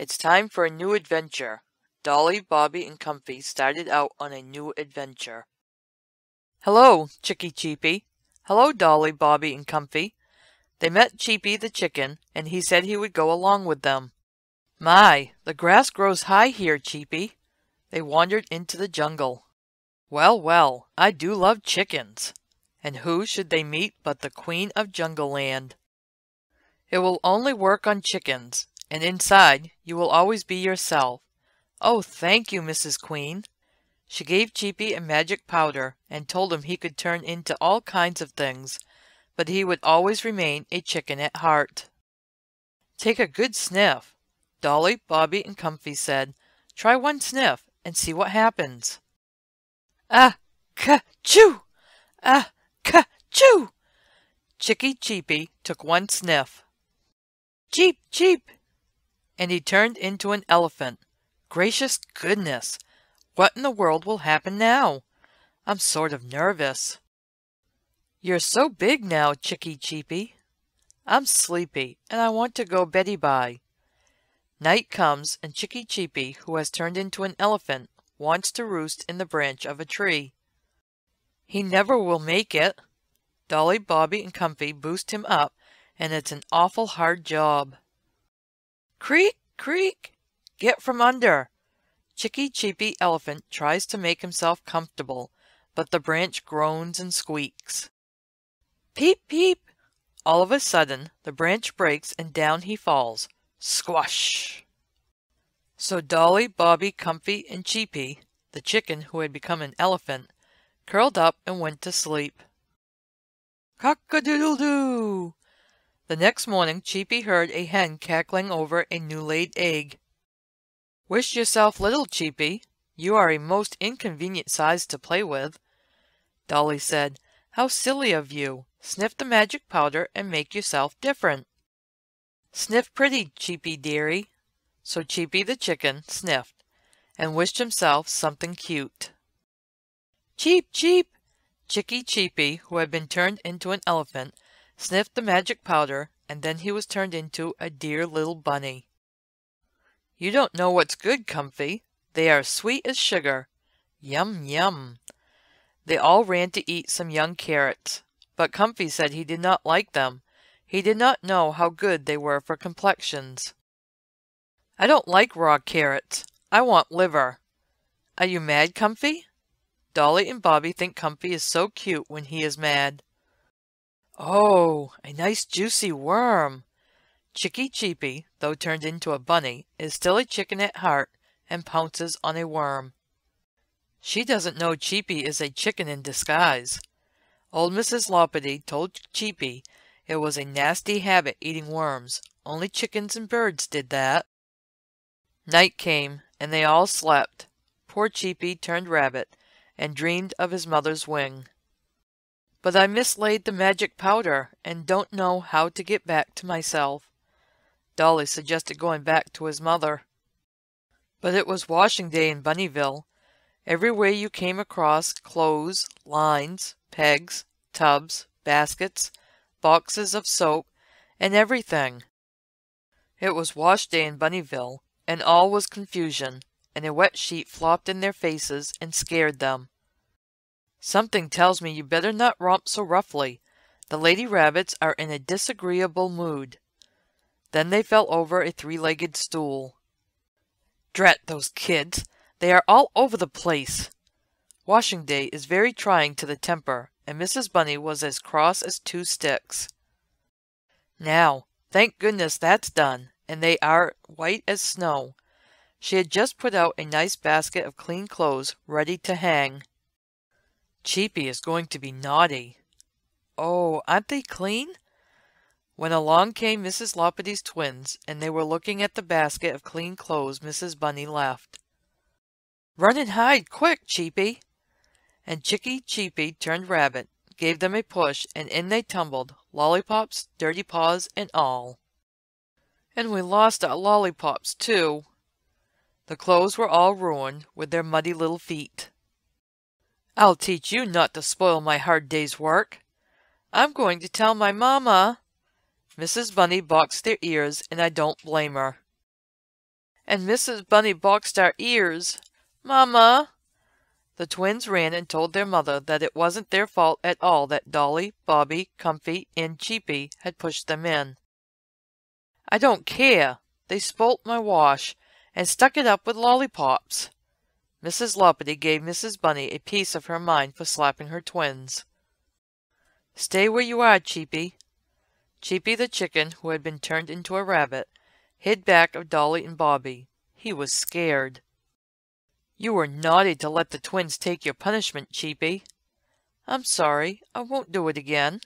It's time for a new adventure. Dolly, Bobby, and Comfy started out on a new adventure. Hello, Chicky Cheepy. Hello, Dolly, Bobby, and Comfy. They met Cheepy the chicken, and he said he would go along with them. My, the grass grows high here, Cheepy. They wandered into the jungle. Well, well, I do love chickens. And who should they meet but the Queen of Jungle Land? It will only work on chickens, and inside you will always be yourself. Oh, thank you, Mrs. Queen. She gave Cheepy a magic powder and told him he could turn into all kinds of things, but he would always remain a chicken at heart. Take a good sniff. Dolly, Bobby, and Comfy said, Try one sniff and see what happens. Ah, ka, choo! Ah, ka, choo! Chicky Cheepy took one sniff. Cheep, cheep! And he turned into an elephant. Gracious goodness! What in the world will happen now? I'm sort of nervous. You're so big now, Chicky Cheepy. I'm sleepy, and I want to go beddy bye. Night comes, and Chicky Cheepy, who has turned into an elephant, wants to roost in the branch of a tree. He never will make it. Dolly, Bobby, and Comfy boost him up, and it's an awful hard job. Creak, creak! Get from under! Chicky Cheepy Elephant tries to make himself comfortable, but the branch groans and squeaks. Peep, peep! All of a sudden, the branch breaks and down he falls. Squash! So Dolly, Bobby, Comfy, and Cheepy, the chicken who had become an elephant, curled up and went to sleep. Cock-a-doodle-doo! The next morning Cheepy heard a hen cackling over a new-laid egg. Wish yourself little, Cheepy. You are a most inconvenient size to play with. Dolly said, How silly of you. Sniff the magic powder and make yourself different. Sniff pretty, Cheepy dearie. So Cheepy the chicken sniffed and wished himself something cute. Cheep, cheep! Chicky Cheepy, who had been turned into an elephant, sniffed the magic powder, and then he was turned into a dear little bunny. You don't know what's good, Comfy. They are sweet as sugar. Yum, yum. They all ran to eat some young carrots, but Comfy said he did not like them. He did not know how good they were for complexions. I don't like raw carrots. I want liver. Are you mad, Comfy? Dolly and Bobby think Comfy is so cute when he is mad. Oh, a nice juicy worm. Chicky Cheepy, though turned into a bunny, is still a chicken at heart and pounces on a worm. She doesn't know Cheepy is a chicken in disguise. Old Mrs. Loppity told Cheepy it was a nasty habit eating worms. Only chickens and birds did that. Night came, and they all slept. Poor Cheepy turned rabbit and dreamed of his mother's wing. But I mislaid the magic powder and don't know how to get back to myself. Dolly suggested going back to his mother. But it was washing day in Bunnyville. Everywhere you came across clothes, lines, pegs, tubs, baskets, boxes of soap, and everything. It was wash day in Bunnyville, and all was confusion, and a wet sheet flopped in their faces and scared them. Something tells me you better not romp so roughly. The lady rabbits are in a disagreeable mood. Then they fell over a three-legged stool. Drat those kids! They are all over the place! Washing day is very trying to the temper, and Mrs. Bunny was as cross as two sticks. Now, thank goodness that's done, and they are white as snow. She had just put out a nice basket of clean clothes ready to hang. Cheepy is going to be naughty. Oh, aren't they clean? When along came Mrs. Loppity's twins, and they were looking at the basket of clean clothes Mrs. Bunny left. Run and hide, quick, Cheepy! And Chicky Cheepy turned rabbit, gave them a push, and in they tumbled, lollipops, dirty paws, and all. And we lost our lollipops, too. The clothes were all ruined with their muddy little feet. I'll teach you not to spoil my hard day's work. I'm going to tell my mamma. Mrs. Bunny boxed their ears, and I don't blame her. And Mrs. Bunny boxed our ears. Mamma! The twins ran and told their mother that it wasn't their fault at all that Dolly, Bobby, Comfy, and Cheepy had pushed them in. I don't care. They spoilt my wash and stuck it up with lollipops. Mrs. Loppity gave Mrs. Bunny a piece of her mind for slapping her twins. Stay where you are, Cheepy. Cheepy the chicken, who had been turned into a rabbit, hid back of Dolly and Bobby. He was scared. You were naughty to let the twins take your punishment, Cheepy. I'm sorry. I won't do it again.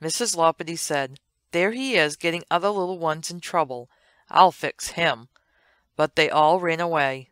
Mrs. Loppity said, There he is, getting other little ones in trouble. I'll fix him. But they all ran away.